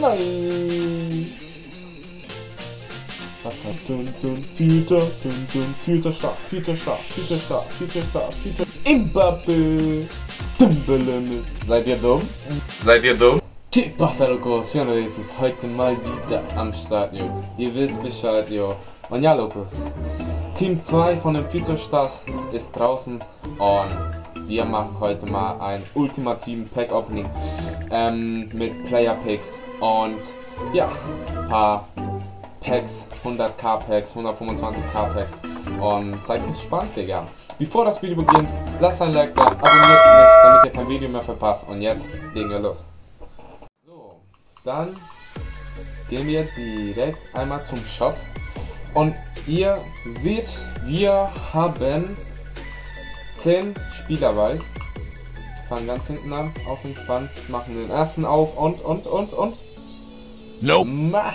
Nein! Was hat dun dun Future, dun dun Future Star, Future Star, Future Star, Future Star, Future Mbappe! Dumbeleme. Seid ihr dumm? Seid ihr dumm? Die Barcelona Race ist heute mal wieder am Start, jo. Ihr wisst Bescheid, jo. Und ja, Locus. Team 2 von den Future Stars ist draußen und wir machen heute mal ein ultimativen Pack Opening ähm, mit Player Picks und ja, ein paar Packs, 100k Packs, 125k Packs und seid gespannt, Digga. Bevor das Video beginnt, lasst ein Like da, abonniert mich, damit ihr kein Video mehr verpasst und jetzt legen wir los. So, dann gehen wir direkt einmal zum Shop und ihr seht, wir haben 10 Spielerweiß. Fangen ganz hinten an, auf entspannt, machen den ersten auf und, und, und, und. Nope. Ma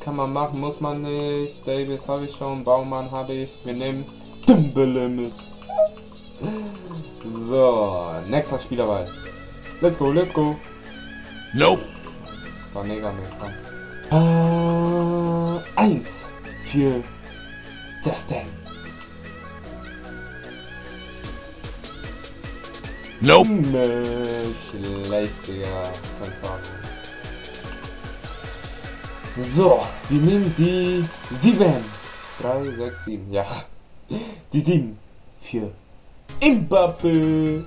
Kann man machen, muss man nicht. Davis habe ich schon, Baumann habe ich. Wir nehmen Dumbele mit. So, nächster Spielerwahl. Let's go, let's go. Nope. War mega mega. Äh, eins für das Ding. Nope. Schlecht, Digga. Kein Fall. So, wir nehmen die 7. 3, 6, 7, ja. Die 7 für Mbappe.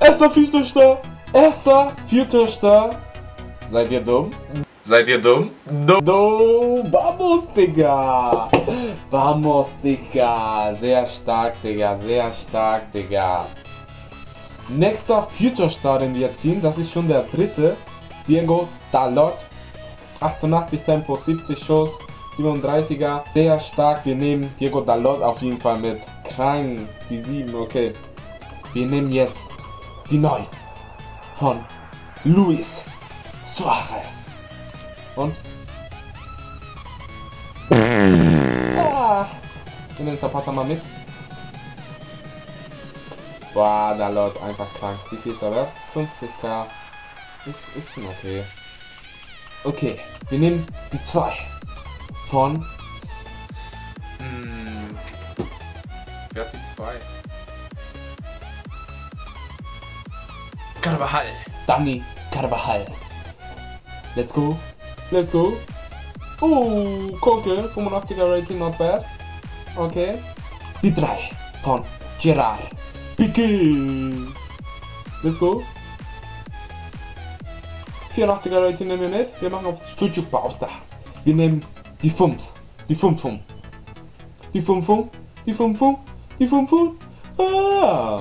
Erster Future Star. Erster Future Star. Seid ihr dumm? Seid ihr dumm? Dumm. No, vamos, Digga. Vamos, Digga. Sehr stark, Digga. Sehr stark, Digga. Nächster Future Star, den wir ziehen, das ist schon der dritte. Diego Dalot. 88 Tempo, 70 Schuss, 37er. Sehr stark. Wir nehmen Diego Dalot auf jeden Fall mit. Krank. Die 7, okay. Wir nehmen jetzt die 9 von Luis Suarez. Und? Ah, wir nehmen Zapata mal mit. Boah, da läuft einfach krank. Wie viel ist er wert? 50k. Ist, ist schon okay. Okay, wir nehmen die 2 von Hm. Wer hat die zwei? Carvajal. Dani Carvajal. Let's go. Let's go. Oh, Koke, 85er Rating, not bad. Okay. Die 3 von Gerard Piqué. Let's go. 84er Rating nehmen wir mit. Wir machen auf Sujuk Bauta. Wir nehmen die 5. Die 5 5. Die 5 5. Die 5 5. Die 5 5. Ah.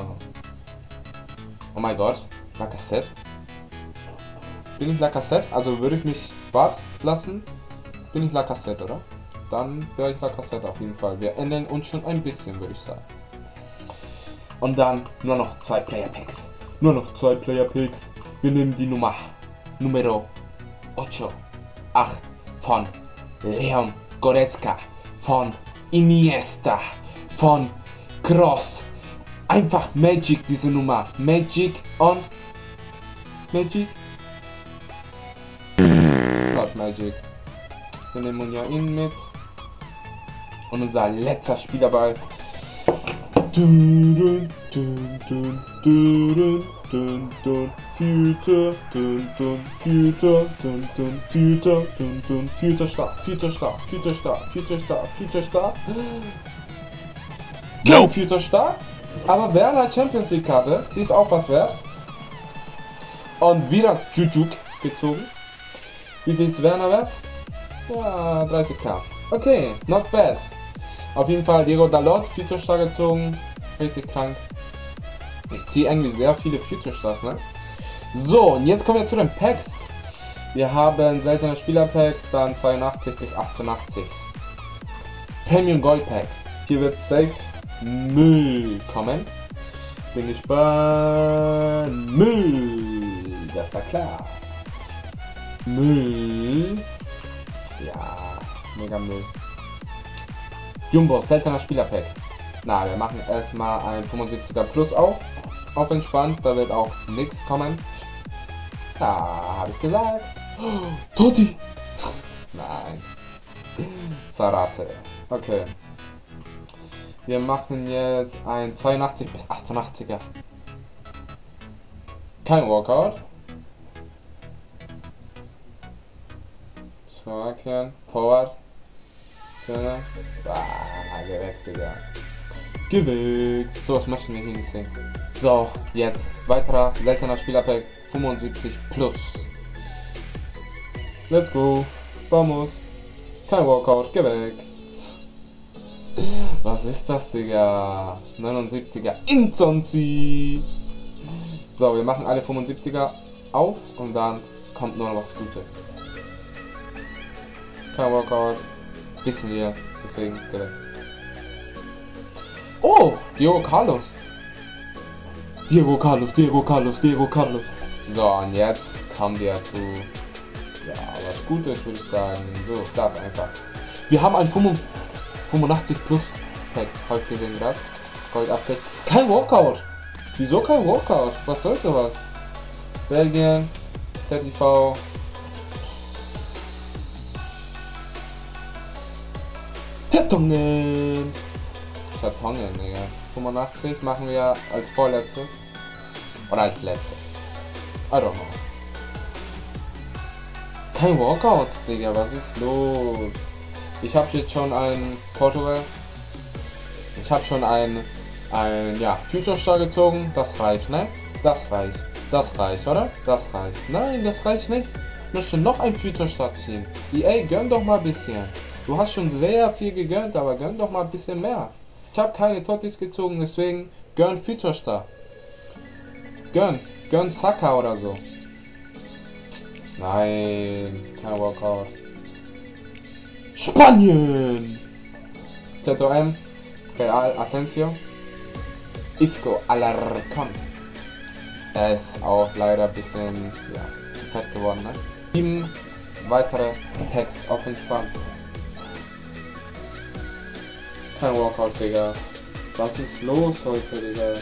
Oh mein Gott. Lacassette. Bin ich Lacassette? Also würde ich mich warten lassen, bin ich Lacassette, oder? Dann wäre ich Lacassette auf jeden Fall. Wir ändern uns schon ein bisschen, würde ich sagen. Und dann nur noch zwei Player Picks. Nur noch zwei Player Picks. Wir nehmen die Nummer Numero 8. 8 von Leon Goretzka, von Iniesta, von Cross. Einfach Magic diese Nummer. Magic on Magic. Not Magic. Wir nehmen ja ihn mit. Und unser letzter Spielerball. Dun, dun, dun, dun, Future, dun, dun, Future, dun, dun, Future, dun, dun, Future Star, Future Star, Future Star, Future Star, Future Star. Kein Nope. Future Star. Aber Werner Champions League Karte, die ist auch was wert. Und wieder Jujuk gezogen. Wie viel ist Werner wert? Ja, 30k. Okay, not bad. Auf jeden Fall Diego Dalot, Future Star gezogen. Richtig krank. Ich ziehe irgendwie sehr viele Future Stars, ne? So, und jetzt kommen wir zu den Packs. Wir haben seltene Spielerpacks, dann 82 bis 88. Premium Gold Pack. Hier wird safe Müll kommen. Bin gespannt. Müll. Das war klar. Müll. Ja, mega Müll. Jumbo, seltener Spielerpack. Na, wir machen erstmal ein 75er Plus auf. Auf entspannt, da wird auch nichts kommen. Ja, habe ich gesagt. Oh, Totti! Nein. Zarate. Okay. Wir machen jetzt ein 82 bis 88er. Kein Walkout. Vorkehren. Forward. Schöner. Ah, geh weg, Digga. Geh weg. So, was möchten wir hier nicht sehen. So, jetzt weiterer seltener Spielerpack 75 plus. Let's go. Vamos. Kein Walkout, geh weg. Was ist das, Digga? 79er Inzonzi. So, wir machen alle 75er auf und dann kommt nur noch was Gutes. Kein Walkout. Wissen wir. Deswegen, weg. Oh, Diego Carlos. Diego Carlos, Diego Carlos, Diego Carlos. So, und jetzt kommen wir zu ja, was Gutes würde ich sagen. So, das einfach. Wir haben ein 85 Plus Pack heute gesehen gerade. Gold Update. Kein Walkout! Wieso kein Walkout? Was soll sowas? Belgien, ZTV. Tettungen! Tettungen, Digga. 85 machen wir als vorletztes. Oder als letztes. I don't know. Kein Walkout, Digga, was ist los? Ich habe jetzt schon ein Portugal. Ich habe schon ein, ein, ja, Future Star gezogen. Das reicht, ne? Das reicht. Das reicht, oder? Das reicht. Nein, das reicht nicht. Ich möchte noch ein Future Star ziehen. EA, gönn doch mal ein bisschen. Du hast schon sehr viel gegönnt, aber gönn doch mal ein bisschen mehr. Ich habe keine Totis gezogen, deswegen gönn Future Star. Gönn. Gönn Saka oder so. Nein, kein Walkout. Spanien! ZOM, Real Asensio, Isco Alarcon. Er ist auch leider ein bisschen ja, zu fett geworden. Ne? Sieben weitere Packs auf den. Kein Walkout, Digga. Was ist los heute, Digga?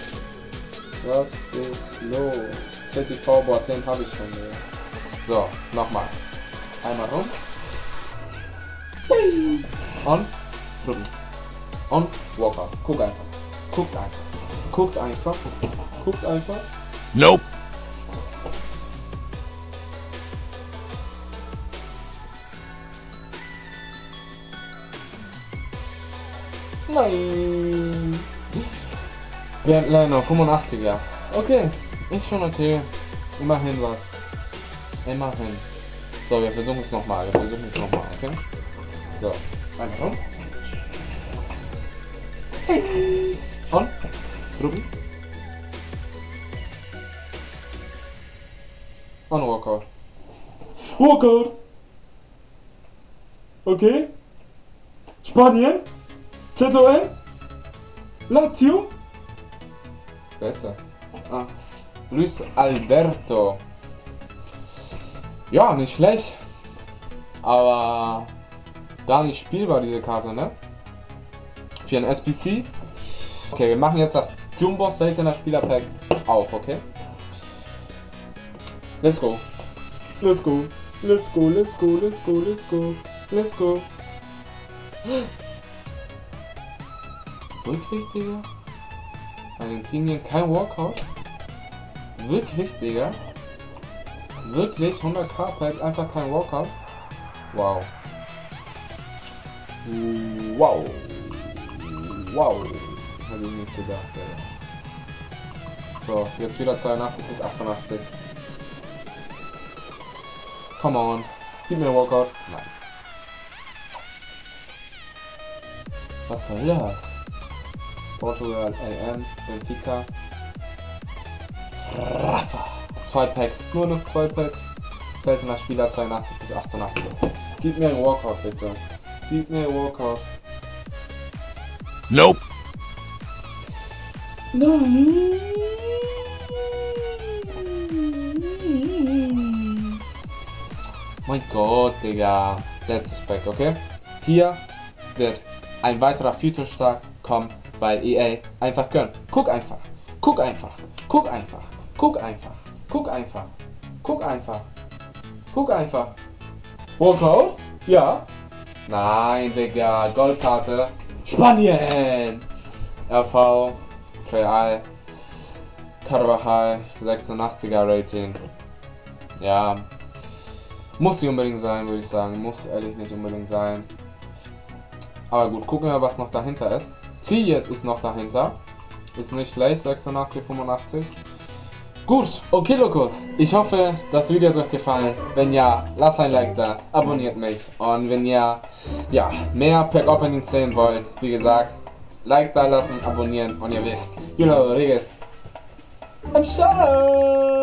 Was ist los? ZTV Boateng habe ich schon, Digga. So, nochmal. Einmal rum. Und drücken. Und Walker. Guck einfach. Guckt einfach. Guckt einfach. Guckt einfach. Nope. Nein. Bernd Leiner, 85er. Okay, ist schon okay. Immerhin was. Immerhin. So, wir versuchen es nochmal. Wir versuchen es nochmal, okay? So, einmal rum. Und drücken. Und Walkout. Walkout! Okay. Spanien? ZOM? Lazio? Das? Ah. Luis Alberto. Ja, nicht schlecht. Aber gar nicht spielbar diese Karte, ne? Für ein SPC. Okay, wir machen jetzt das Jumbo seltener Spielerpack auf, okay? Let's go. Let's go. Let's go, let's go, let's go, let's go. Let's go. Wirklich, Digga? Argentinien kein Walkout? Wirklich, Digga? Wirklich? 100k Pack, einfach kein Walkout? Wow. Wow. Wow. Hätte ich nicht gedacht, Digga. So, jetzt wieder 82 bis 88. Come on. Gib mir Walkout. Nein. Was soll das? Portugal, AM, Benfica. Rafa. Zwei Packs, nur noch zwei Packs. Seltener Spieler 82 bis 88. Gib mir einen Walkout bitte. Gib mir einen Walkout. Nope. Nein. Mein Gott, Digga. Letztes Pack, okay? Hier wird ein weiterer Feature-Start kommt, weil EA einfach gönnt. Guck einfach, guck einfach, guck einfach, guck einfach, guck einfach, guck einfach, guck einfach. Walkout? Ja. Nein, Digga, Goldkarte. Spanien! RV, Real, Carvajal, 86er Rating. Ja. Muss nicht unbedingt sein, würde ich sagen. Muss ehrlich nicht unbedingt sein. Aber gut, gucken wir, was noch dahinter ist. Ziyech ist noch dahinter. Ist nicht schlecht, 86, 85. Gut, okay Lukas, ich hoffe, das Video hat euch gefallen. Wenn ja, lasst ein Like da, abonniert mich. Und wenn ihr ja, mehr Pack Openings sehen wollt, wie gesagt, Like da lassen, abonnieren und ihr wisst, Julian Rodriguez. Und ciao!